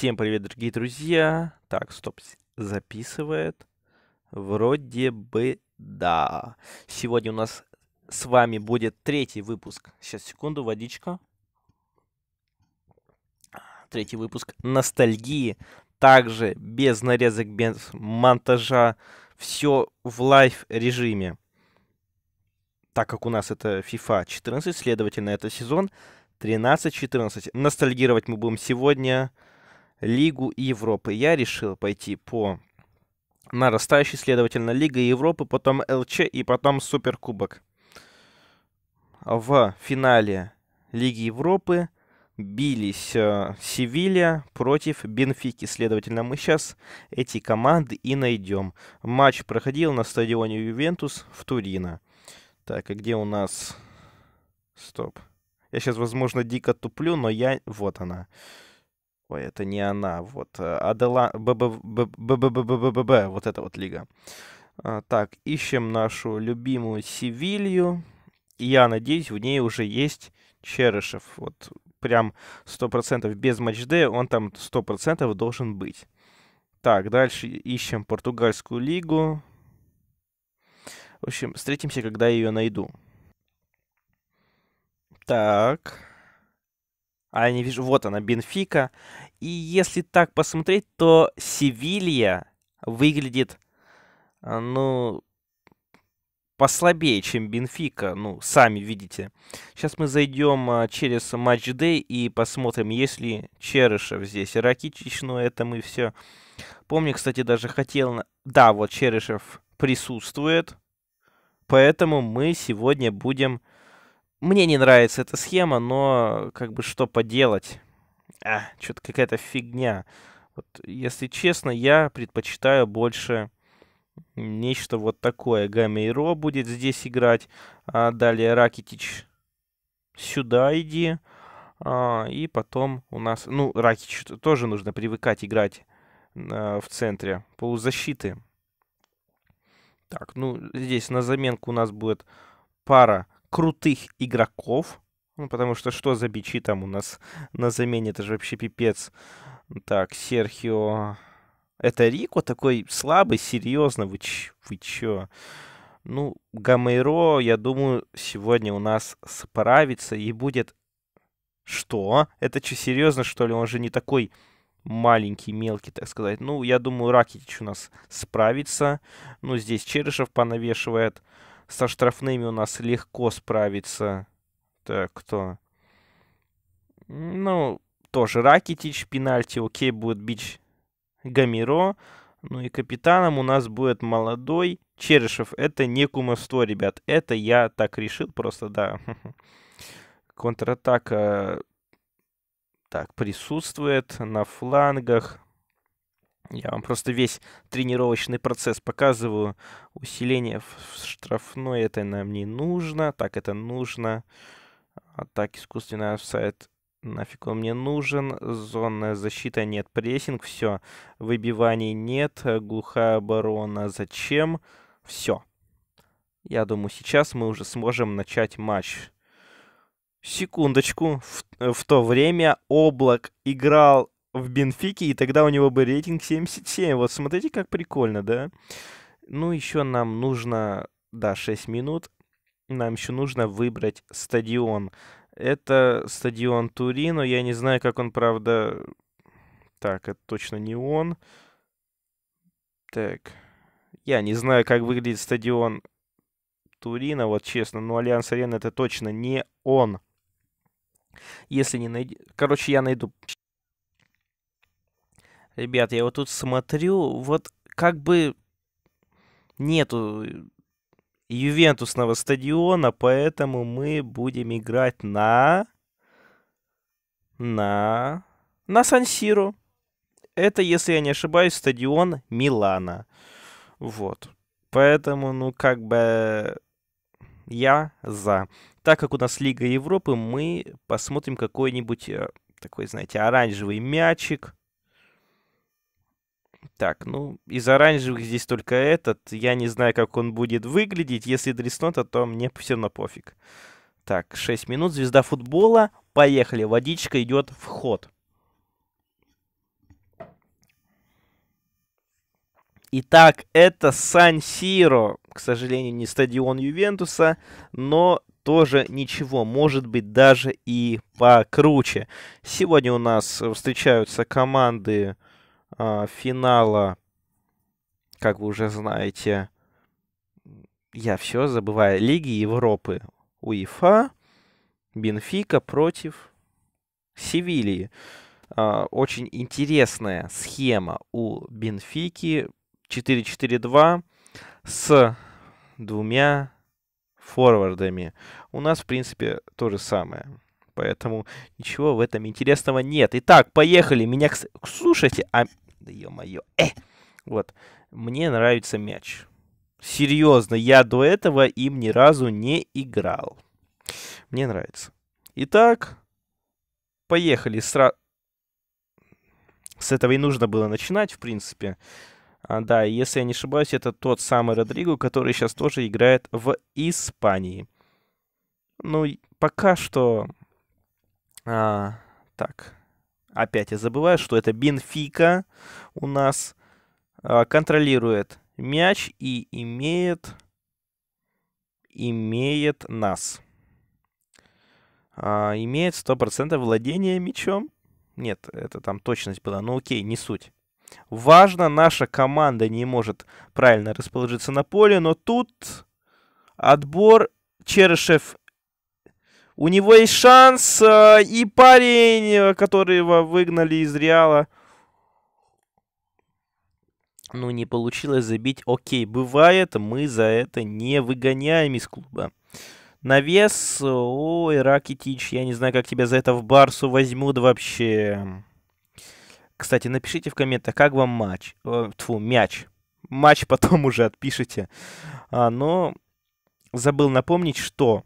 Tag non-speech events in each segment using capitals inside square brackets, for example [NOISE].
Всем привет, дорогие друзья. Так, стоп, записывает. Вроде бы да. Сегодня у нас с вами будет третий выпуск. Сейчас, секунду, водичка. Третий выпуск ностальгии. Также без нарезок, без монтажа. Все в live режиме. Так как у нас это FIFA 14, следовательно, это сезон 13-14. Ностальгировать мы будем сегодня Лигу Европы. Я решил пойти по нарастающей, следовательно, Лига Европы, потом ЛЧ и потом Суперкубок. В финале Лиги Европы бились э, Севилья против Бенфики. Следовательно, мы сейчас эти команды и найдем. Матч проходил на стадионе Ювентус в Турино. Так, а где у нас... Стоп. Я сейчас, возможно, дико туплю, но я... Вот она. Ой, это не она. Вот. Адела... ББББББ. Вот эта вот лига. Так, ищем нашу любимую Севилью. Я надеюсь, в ней уже есть Черышев. Вот прям 100% без матчде он там 100% должен быть. Так, дальше ищем португальскую лигу. В общем, встретимся, когда я ее найду. Так. А я не вижу. Вот она, Бенфика. И если так посмотреть, то Севилья выглядит, а, ну, послабее, чем Бенфика. Ну, сами видите. Сейчас мы зайдем а, через Матч Day и посмотрим, есть ли Черышев здесь. Ракитич, ну, это мы все... Помню, кстати, даже хотел... Да, вот Черышев присутствует. Поэтому мы сегодня будем мне не нравится эта схема, но как бы что поделать. А, что-то какая-то фигня. Вот, если честно, я предпочитаю больше нечто вот такое. Гамейро будет здесь играть. А далее Ракитич сюда иди. А, и потом у нас... Ну, Ракич тоже нужно привыкать играть а, в центре полузащиты. Так, ну, здесь на заменку у нас будет пара крутых игроков. Ну, потому что что за бичи там у нас на замене? Это же вообще пипец. Так, Серхио... Это Рико такой слабый, серьезно, вы, ч... вы чё? Ну, Гамейро, я думаю, сегодня у нас справится и будет... Что? Это что, серьезно, что ли? Он же не такой маленький, мелкий, так сказать. Ну, я думаю, Ракетич у нас справится. Ну, здесь Черышев понавешивает. Со штрафными у нас легко справиться. Так, кто? Ну, тоже Ракитич, пенальти, окей, будет бить Гамиро. Ну и капитаном у нас будет молодой Черышев. Это не кумовство, ребят. Это я так решил просто, да. [LAUGHS] Контратака так присутствует на флангах. Я вам просто весь тренировочный процесс показываю. Усиление в штрафной это нам не нужно. Так, это нужно. А так, искусственный офсайд нафиг он мне нужен. Зонная защита нет. Прессинг, все. Выбиваний нет. Глухая оборона. Зачем? Все. Я думаю, сейчас мы уже сможем начать матч. Секундочку. В, в то время Облак играл в Бенфике, и тогда у него бы рейтинг 77. Вот смотрите, как прикольно, да? Ну, еще нам нужно, да, 6 минут. Нам еще нужно выбрать стадион. Это стадион Турино. Я не знаю, как он, правда... Так, это точно не он. Так. Я не знаю, как выглядит стадион Турина, вот честно. Но Альянс Арена это точно не он. Если не найду... Короче, я найду Ребят, я вот тут смотрю, вот как бы нету Ювентусного стадиона, поэтому мы будем играть на... На... На Сан-Сиро. Это, если я не ошибаюсь, стадион Милана. Вот. Поэтому, ну, как бы... Я за. Так как у нас Лига Европы, мы посмотрим какой-нибудь э, такой, знаете, оранжевый мячик так, ну, из оранжевых здесь только этот. Я не знаю, как он будет выглядеть. Если дреснота, то мне все равно пофиг. Так, 6 минут, звезда футбола. Поехали, водичка идет в ход. Итак, это Сан-Сиро. К сожалению, не стадион Ювентуса, но тоже ничего, может быть даже и покруче. Сегодня у нас встречаются команды э, финала, как вы уже знаете, я все забываю, Лиги Европы, УЕФА, Бенфика против Севильи. Э, очень интересная схема у Бенфики 4-4-2 с двумя форвардами. У нас, в принципе, то же самое. Поэтому ничего в этом интересного нет. Итак, поехали. Меня, слушайте, а... Да ё-моё. Э! Вот. Мне нравится мяч. Серьезно, я до этого им ни разу не играл. Мне нравится. Итак, поехали. Сра... С этого и нужно было начинать, в принципе. А, да, если я не ошибаюсь, это тот самый Родриго, который сейчас тоже играет в Испании. Ну, пока что... А, так, опять я забываю, что это Бенфика у нас а, контролирует мяч и имеет... Имеет нас. А, имеет 100% владения мячом. Нет, это там точность была. Ну окей, не суть. Важно, наша команда не может правильно расположиться на поле, но тут отбор Черышев. У него есть шанс, э, и парень, которого выгнали из Реала, ну, не получилось забить. Окей, бывает, мы за это не выгоняем из клуба. Навес, ой, Ракитич, я не знаю, как тебя за это в Барсу возьмут вообще. Кстати, напишите в комментах, как вам матч. Э, тьфу, мяч. Матч потом [LAUGHS] уже отпишите. А, но забыл напомнить, что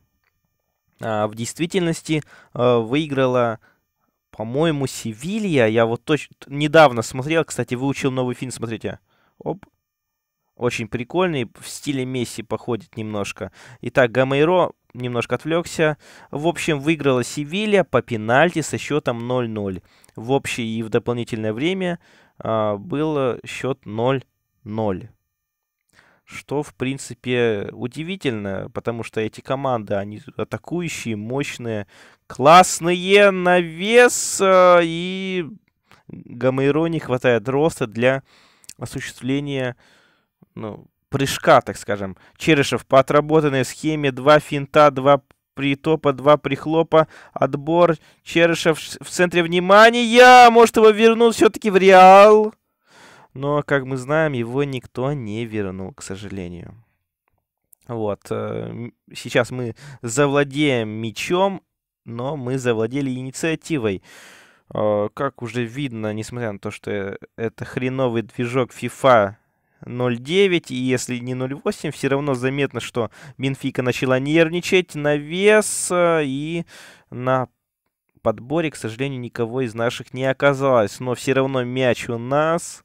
в действительности а, выиграла, по-моему, Севилья. Я вот точно недавно смотрел, кстати, выучил новый фильм, смотрите. Оп. Очень прикольный, в стиле Месси походит немножко. Итак, Гамейро немножко отвлекся. В общем, выиграла Севилья по пенальти со счетом 0-0 в общее и в дополнительное время а, был счет 0-0. Что, в принципе, удивительно, потому что эти команды, они атакующие, мощные, классные на вес, а, и Гамейро не хватает роста для осуществления ну, прыжка, так скажем. Черышев по отработанной схеме, два финта, два притопа, два прихлопа, отбор, Черышев в центре внимания, может его вернут все-таки в Реал. Но, как мы знаем, его никто не вернул, к сожалению. Вот, э, сейчас мы завладеем мячом, но мы завладели инициативой. Э, как уже видно, несмотря на то, что это хреновый движок FIFA 0.9, и если не 0.8, все равно заметно, что Бенфика начала нервничать на вес, э, и на подборе, к сожалению, никого из наших не оказалось. Но все равно мяч у нас.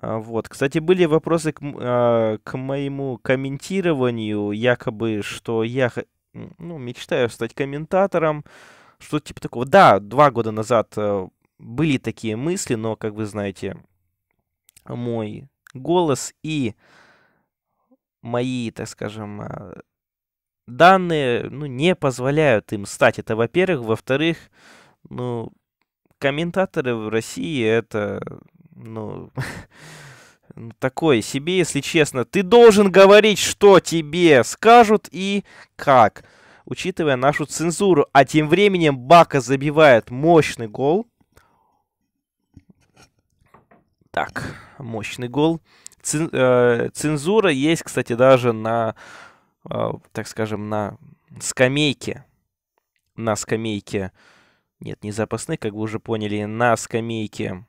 А, вот. Кстати, были вопросы к, э, к моему комментированию, якобы, что я ну, мечтаю стать комментатором. Что типа такого. Да, два года назад э, были такие мысли, но, как вы знаете, мой голос и мои, так скажем, а, данные ну, не позволяют им стать. Это, во-первых. Во-вторых, ну, комментаторы в России это, [LAUGHS] ну, такое себе, если честно. Ты должен говорить, что тебе скажут и как, учитывая нашу цензуру. А тем временем Бака забивает мощный гол. Так, мощный гол. Э, цензура есть, кстати, даже на, э, так скажем, на скамейке. На скамейке. Нет, не запасных, как вы уже поняли, на скамейке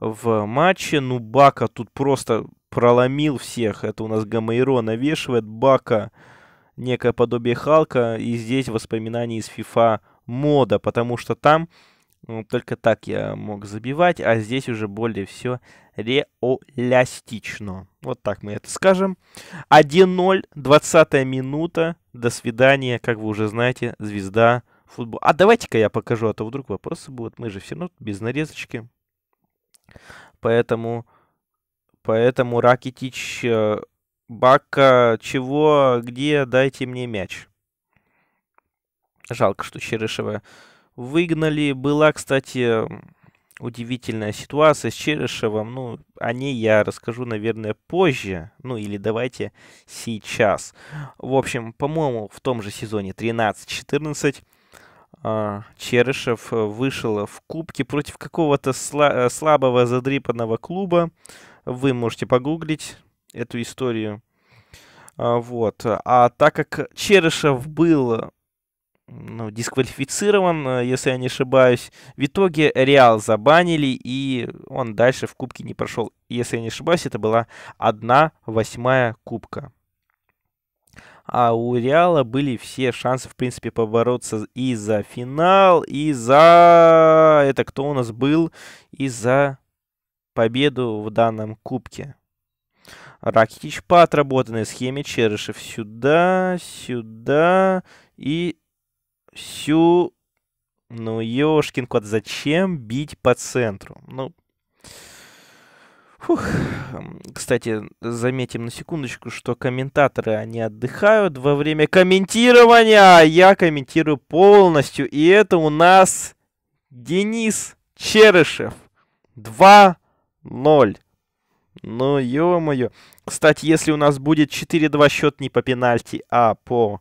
в матче. Ну, Бака тут просто проломил всех. Это у нас Гамайро навешивает. Бака некое подобие Халка. И здесь воспоминания из FIFA мода, потому что там ну, только так я мог забивать, а здесь уже более все реалистично. Вот так мы это скажем. 1-0, 20 минута. До свидания, как вы уже знаете, звезда футбола. А давайте-ка я покажу, а то вдруг вопросы будут. Мы же все равно без нарезочки. Поэтому поэтому Ракитич, э, Бака, чего, где, дайте мне мяч. Жалко, что Черышева выгнали. Была, кстати, удивительная ситуация с Черышевым. Ну, о ней я расскажу, наверное, позже. Ну, или давайте сейчас. В общем, по-моему, в том же сезоне 13-14 а, Черышев вышел в кубке против какого-то сла- слабого задрипанного клуба. Вы можете погуглить эту историю. А, вот. А так как Черышев был ну, дисквалифицирован, э, если я не ошибаюсь. В итоге Реал забанили, и он дальше в кубке не прошел. Если я не ошибаюсь, это была одна восьмая кубка. А у Реала были все шансы, в принципе, побороться и за финал, и за... Это кто у нас был? И за победу в данном кубке. Ракитич по отработанной схеме. Черышев сюда, сюда. И Сю... Ну, ёшкин кот, зачем бить по центру? Ну, Фух. Кстати, заметим на секундочку, что комментаторы, они отдыхают во время комментирования, а я комментирую полностью. И это у нас Денис Черышев. 2-0. Ну, ё-моё. Кстати, если у нас будет 4-2 счет не по пенальти, а по,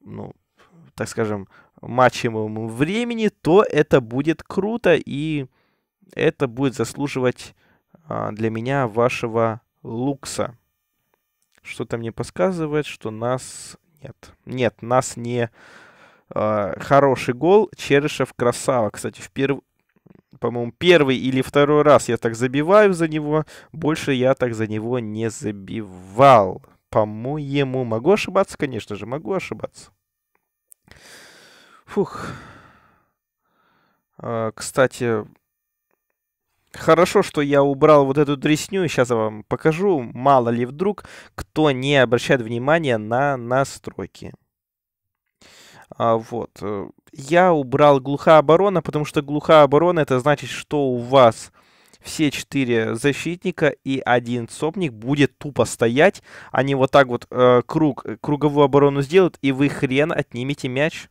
ну, так скажем, матчевому времени, то это будет круто и это будет заслуживать для меня вашего лукса. Что-то мне подсказывает, что нас нет. Нет, нас не а, хороший гол. Черышев красава. Кстати, в перв... по-моему, первый или второй раз я так забиваю за него. Больше я так за него не забивал. По-моему, могу ошибаться, конечно же, могу ошибаться. Фух. А, кстати, хорошо, что я убрал вот эту дресню. Сейчас я вам покажу. Мало ли вдруг, кто не обращает внимания на настройки. А, вот. Э, я убрал глухая оборона, потому что глухая оборона это значит, что у вас все четыре защитника и один сопник будет тупо стоять. Они вот так вот э, круг, круговую оборону сделают, и вы хрен отнимете мяч.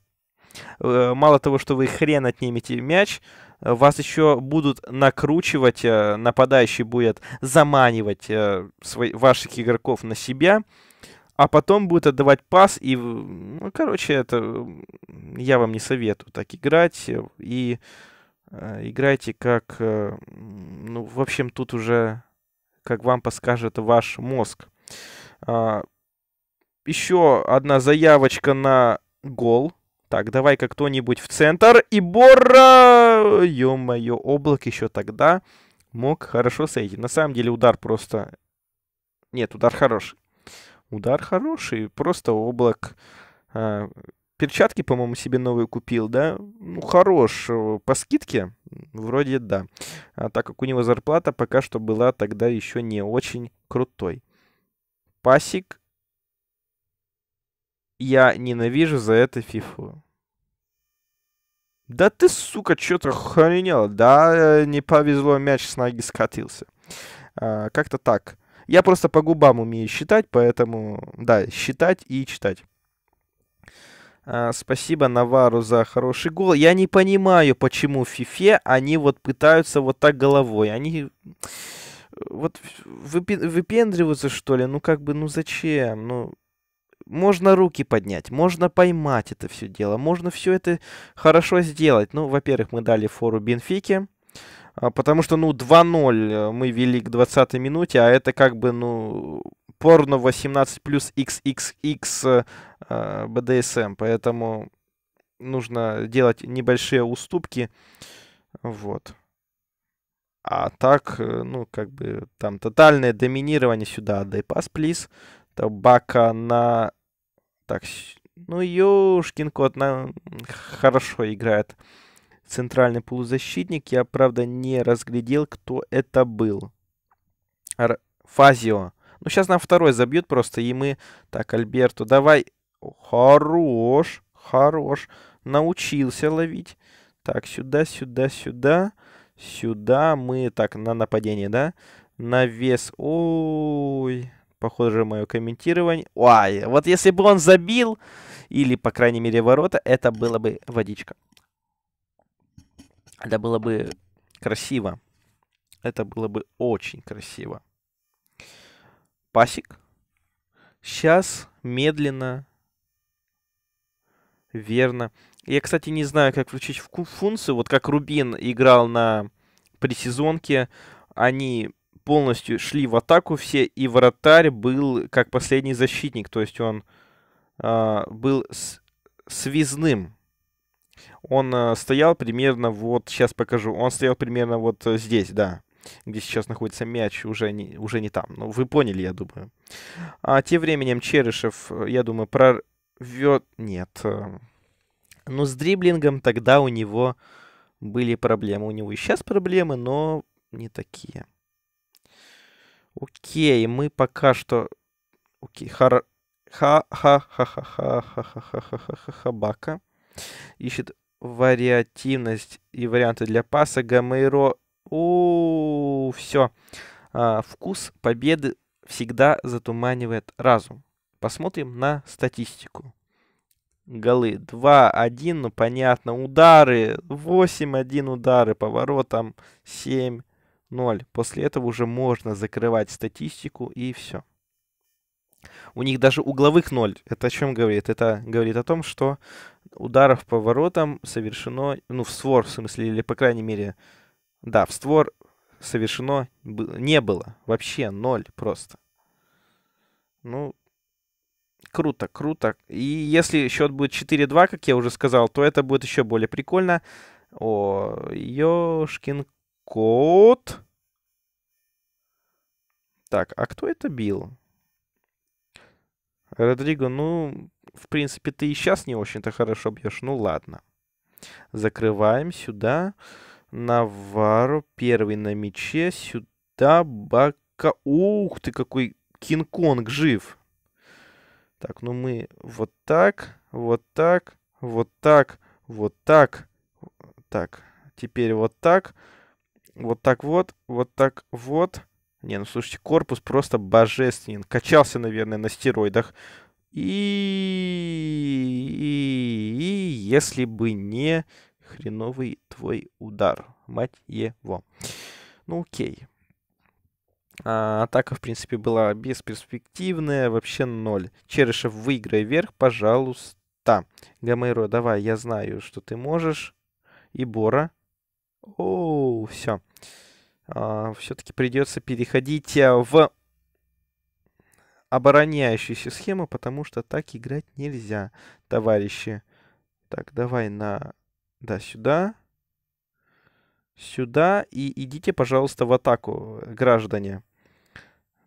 Э, мало того, что вы хрен отнимете мяч, вас еще будут накручивать, э, нападающий будет заманивать э, ваших игроков на себя, а потом будет отдавать пас, и, ну, короче, это я вам не советую так играть, и играйте как, ну, в общем, тут уже, как вам подскажет ваш мозг. А, еще одна заявочка на гол так, давай-ка кто-нибудь в центр. И Бора! Ё-моё, облак еще тогда мог хорошо сойти. На самом деле удар просто... Нет, удар хороший. Удар хороший, просто облак... А, перчатки, по-моему, себе новые купил, да? Ну, хорош. По скидке? Вроде да. А, так как у него зарплата пока что была тогда еще не очень крутой. Пасик я ненавижу за это фифу. Да ты, сука, что-то охренел. Да, не повезло, мяч с ноги скатился. А, как-то так. Я просто по губам умею считать, поэтому, да, считать и читать. А, спасибо Навару за хороший гол. Я не понимаю, почему в Фифе они вот пытаются вот так головой. Они вот выпендриваются, что ли? Ну, как бы, ну зачем? Ну, можно руки поднять, можно поймать это все дело, можно все это хорошо сделать. Ну, во-первых, мы дали фору Бенфике, а, потому что, ну, 2-0 э, мы вели к 20 минуте, а это как бы, ну, порно 18 плюс XXX э, BDSM, поэтому нужно делать небольшие уступки, вот. А так, э, ну, как бы, там, тотальное доминирование сюда, отдай пас, плиз. Табака на... Так, ну, ёшкин кот, на... хорошо играет центральный полузащитник. Я, правда, не разглядел, кто это был. Р... Фазио. Ну, сейчас нам второй забьют просто, и мы... Так, Альберту, давай. Хорош, хорош. Научился ловить. Так, сюда, сюда, сюда. Сюда мы... Так, на нападение, да? навес. Ой, похоже, мое комментирование. Ой, вот если бы он забил, или, по крайней мере, ворота, это было бы водичка. Это было бы красиво. Это было бы очень красиво. Пасик. Сейчас медленно, верно. Я, кстати, не знаю, как включить функцию. Вот как Рубин играл на пресезонке, они полностью шли в атаку все, и вратарь был как последний защитник, то есть он э, был с, связным. Он э, стоял примерно вот, сейчас покажу, он стоял примерно вот здесь, да, где сейчас находится мяч, уже не, уже не там. Ну, вы поняли, я думаю. А тем временем Черышев, я думаю, прорвет... Нет. Э, ну, с дриблингом тогда у него были проблемы. У него и сейчас проблемы, но не такие. Окей, мы пока что... Окей, хар... Ха-ха-ха-ха-ха-ха-ха-ха-ха-ха-бака. Ищет вариативность и варианты для паса. Гамейро... О, все. А, вкус победы всегда затуманивает разум. Посмотрим на статистику. Голы 2-1, ну понятно. Удары 8-1 удары, поворотом 7 0. После этого уже можно закрывать статистику и все. У них даже угловых 0. Это о чем говорит? Это говорит о том, что ударов по воротам совершено, ну, в створ, в смысле, или, по крайней мере, да, в створ совершено не было. Вообще ноль просто. Ну, круто, круто. И если счет будет 4-2, как я уже сказал, то это будет еще более прикольно. О, ёшкин кот. Так, а кто это бил? Родриго, ну, в принципе, ты и сейчас не очень-то хорошо бьешь. Ну, ладно. Закрываем сюда. Навару. Первый на мече. Сюда. Бака. Ух ты, какой Кинг-Конг жив. Так, ну мы вот так, вот так, вот так, вот так. Так, теперь вот так. Вот так вот, вот так вот. Не, ну слушайте, корпус просто божественен. Качался, наверное, на стероидах. И, и, и если бы не хреновый твой удар, мать его. Ну окей. А, атака, в принципе, была бесперспективная, вообще ноль. Черышев, выиграй вверх, пожалуйста. Гамейро, давай, я знаю, что ты можешь. И Бора. О, все а, все-таки придется переходить э, в обороняющуюся схему, потому что так играть нельзя, товарищи. Так, давай на... Да, сюда. Сюда. И идите, пожалуйста, в атаку, граждане.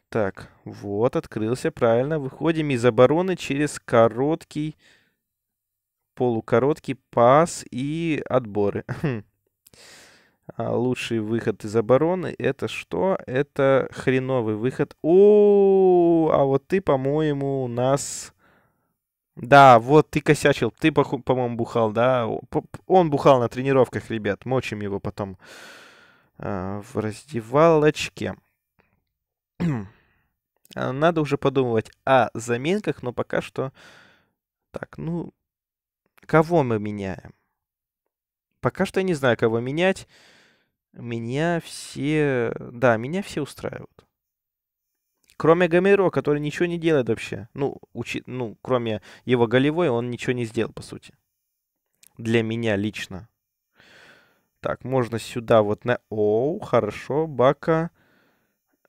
Так, вот, открылся, правильно. Выходим из обороны через короткий, полукороткий пас и отборы. [LAUGHS] А, лучший выход из обороны это что? Это хреновый выход. О, а вот ты, по-моему, у нас... Да, вот ты косячил. Ты, по-моему, бухал, да? Он бухал на тренировках, ребят. Мочим его потом а, в раздевалочке. [CLEARS THROAT] Надо уже подумывать о заменках, но пока что... Так, ну... Кого мы меняем? Пока что я не знаю, кого менять. Меня все... Да, меня все устраивают. Кроме Гомеро, который ничего не делает вообще. Ну, учи... ну, кроме его голевой, он ничего не сделал, по сути. Для меня лично. Так, можно сюда вот на... Оу, хорошо, Бака.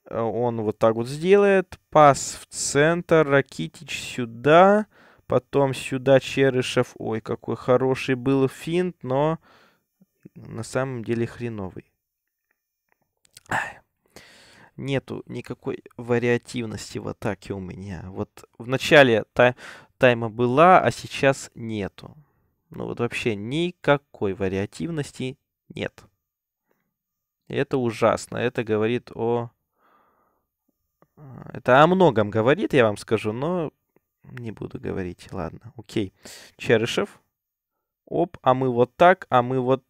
Э, он вот так вот сделает. Пас в центр, Ракитич сюда. Потом сюда Черышев. Ой, какой хороший был финт, но на самом деле хреновый нету никакой вариативности в атаке у меня. Вот в начале тай тайма была, а сейчас нету. Ну вот вообще никакой вариативности нет. это ужасно. Это говорит о... Это о многом говорит, я вам скажу, но не буду говорить. Ладно, окей. Черышев. Оп, а мы вот так, а мы вот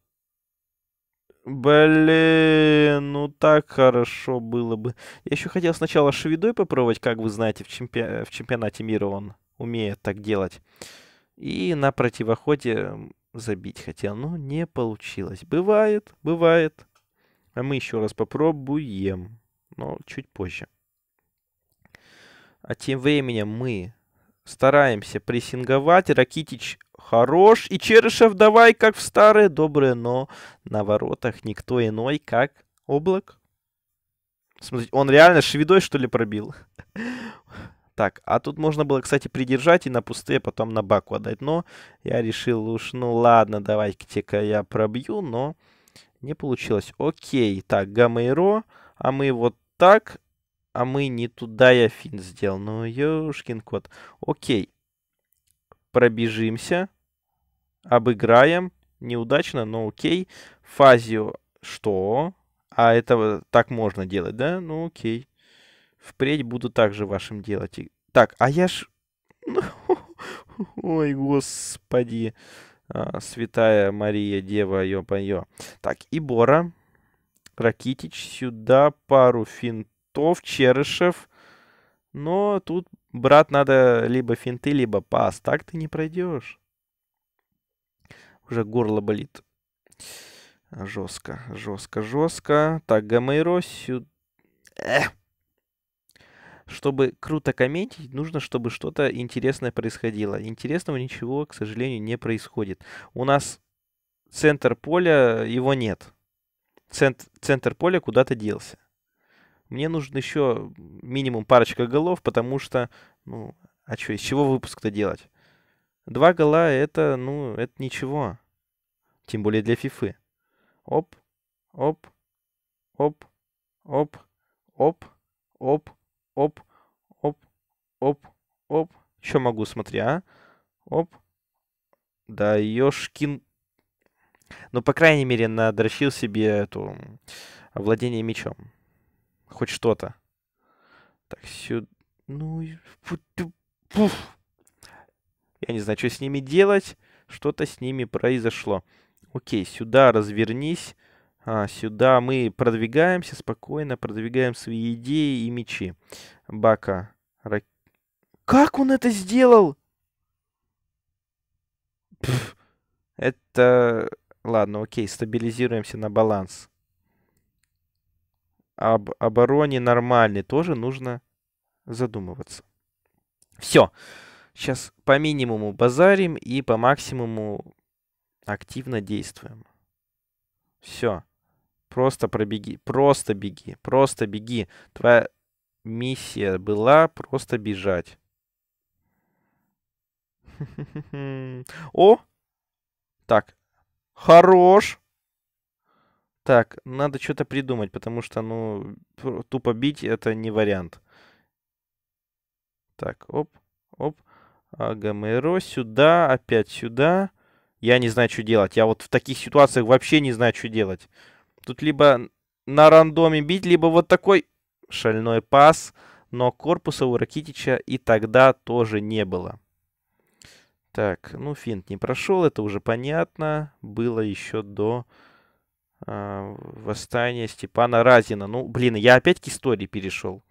Блин, ну так хорошо было бы. Я еще хотел сначала Шведой попробовать, как вы знаете, в, чемпи... в чемпионате мира он умеет так делать. И на противоходе забить хотел, но не получилось. Бывает, бывает. А мы еще раз попробуем, но чуть позже. А тем временем мы стараемся прессинговать. Ракитич хорош. И Черышев давай, как в старые добрые, но на воротах никто иной, как Облак. Смотрите, он реально шведой, что ли, пробил? [LAUGHS] Так, а тут можно было, кстати, придержать и на пустые потом на баку отдать. Но я решил уж, ну ладно, давайте-ка я пробью, но не получилось. Окей, так, Гамейро, а мы вот так, а мы не туда я фин сделал. Ну, ёшкин кот. Окей, пробежимся, обыграем. Неудачно, но окей. Фазио, что? А это так можно делать, да? Ну, окей. Впредь буду также вашим делать. Так, а я ж... [LAUGHS] Ой, господи. А, святая Мария, Дева, ё-моё. Так, и Бора. Ракитич сюда, пару финтов, Черышев. Но тут, брат, надо либо финты, либо пас. Так ты не пройдешь. Уже горло болит. Жестко, жестко, жестко. Так, Гамейро сюда. Эх чтобы круто комментить, нужно, чтобы что-то интересное происходило. Интересного ничего, к сожалению, не происходит. У нас центр поля, его нет. Центр, центр поля куда-то делся. Мне нужно еще минимум парочка голов, потому что, ну, а что, из чего выпуск-то делать? Два гола это, ну, это ничего. Тем более для фифы. Оп, оп, оп, оп, оп, оп, Оп, оп, оп, оп. Что могу, смотри, а? Оп. Да, ёшкин... Ну, по крайней мере, надрочил себе эту... Владение мечом. Хоть что-то. Так, сюда... Ну, пуф. Я не знаю, что с ними делать. Что-то с ними произошло. Окей, сюда развернись. А, сюда мы продвигаемся спокойно, продвигаем свои идеи и мечи. Бака. Рак... Как он это сделал? Пфф. Это... Ладно, окей, стабилизируемся на баланс. Об обороне нормальный тоже нужно задумываться. Все. Сейчас по минимуму базарим и по максимуму активно действуем. Все. Просто пробеги, просто беги, просто беги. Твоя миссия была просто бежать. [LAUGHS] О! Так. Хорош! Так, надо что-то придумать, потому что, ну, тупо бить это не вариант. Так, оп, оп. Агамеро сюда, опять сюда. Я не знаю, что делать. Я вот в таких ситуациях вообще не знаю, что делать. Тут либо на рандоме бить, либо вот такой шальной пас. Но корпуса у Ракитича и тогда тоже не было. Так, ну финт не прошел, это уже понятно. Было еще до э, восстания Степана Разина. Ну, блин, я опять к истории перешел.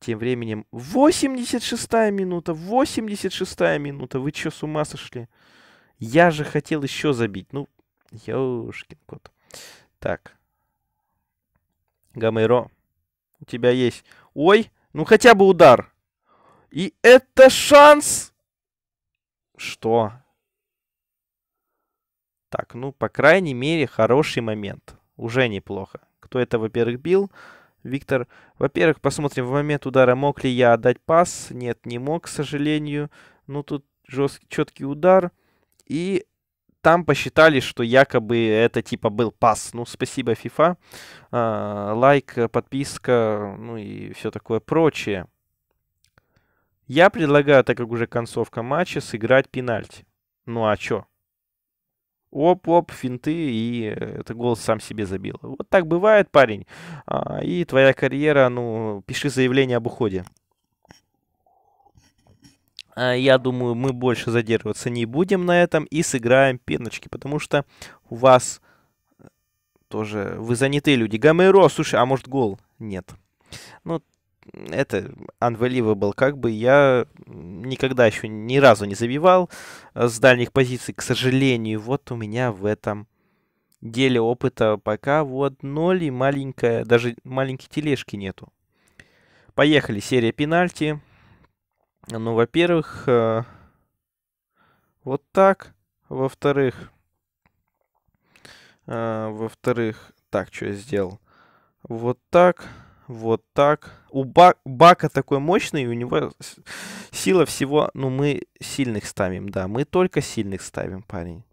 Тем временем 86-я минута, 86-я минута. Вы что, с ума сошли? Я же хотел еще забить. Ну, ёшкин кот. Так. Гамейро. У тебя есть... Ой, ну хотя бы удар. И это шанс! Что? Так, ну, по крайней мере, хороший момент. Уже неплохо. Кто это, во-первых, бил? Виктор, во-первых, посмотрим в момент удара, мог ли я отдать пас. Нет, не мог, к сожалению. Ну, тут жесткий, четкий удар. И там посчитали, что якобы это типа был пас. Ну, спасибо, FIFA. А, лайк, подписка, ну и все такое прочее. Я предлагаю, так как уже концовка матча, сыграть пенальти. Ну а чё? Оп-оп, финты, и это гол сам себе забил. Вот так бывает, парень. А, и твоя карьера, ну, пиши заявление об уходе. А, я думаю, мы больше задерживаться не будем на этом и сыграем пеночки, потому что у вас тоже вы занятые люди. Гамейро, слушай, а может гол? Нет. Ну, это unbelievable. Как бы я никогда еще ни разу не забивал э, с дальних позиций, к сожалению. Вот у меня в этом деле опыта пока вот ноль и маленькая, даже маленькой тележки нету. Поехали, серия пенальти. Ну, во-первых, э, вот так. Во-вторых, э, во-вторых, так, что я сделал? Вот так. Вот так. У Бак, Бака такой мощный, у него сила всего... Ну, мы сильных ставим, да. Мы только сильных ставим, парень.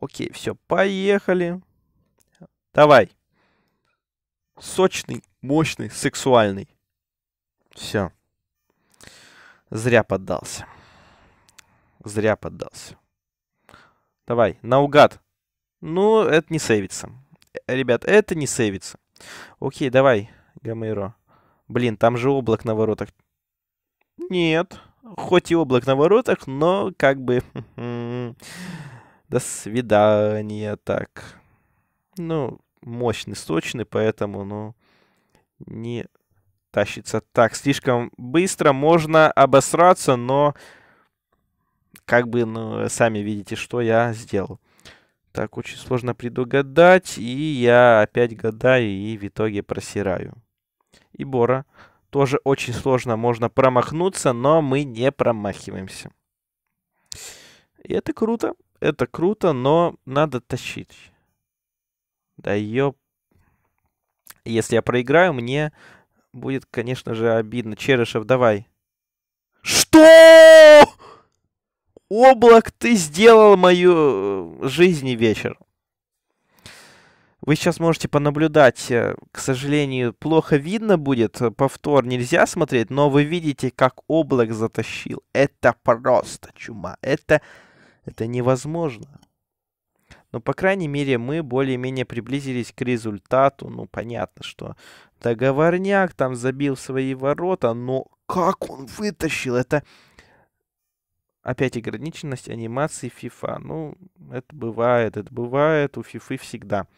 Окей, все, поехали. Давай. Сочный, мощный, сексуальный. Все. Зря поддался. Зря поддался. Давай, наугад. Ну, это не сейвится. Ребят, это не сейвится. Окей, давай. Гомеро. Блин, там же облак на воротах. Нет. Хоть и облак на воротах, но как бы... [LAUGHS] До свидания, так. Ну, мощный, сочный, поэтому, ну, не тащится так слишком быстро. Можно обосраться, но как бы, ну, сами видите, что я сделал. Так, очень сложно предугадать, и я опять гадаю, и в итоге просираю и Бора. Тоже очень сложно, можно промахнуться, но мы не промахиваемся. И это круто, это круто, но надо тащить. Да ее... Если я проиграю, мне будет, конечно же, обидно. Черышев, давай. Что? Облак, ты сделал мою э, жизнь и вечер. Вы сейчас можете понаблюдать, э, к сожалению, плохо видно будет, э, повтор нельзя смотреть, но вы видите, как облак затащил. Это просто чума, это, это невозможно. Но, по крайней мере, мы более-менее приблизились к результату. Ну, понятно, что договорняк там забил свои ворота, но как он вытащил, это... Опять ограниченность анимации FIFA. Ну, это бывает, это бывает у FIFA всегда.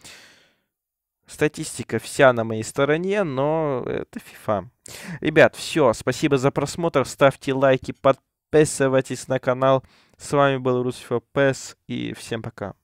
Статистика вся на моей стороне, но это FIFA. Ребят, все. Спасибо за просмотр. Ставьте лайки, подписывайтесь на канал. С вами был Русифа Пес и всем пока.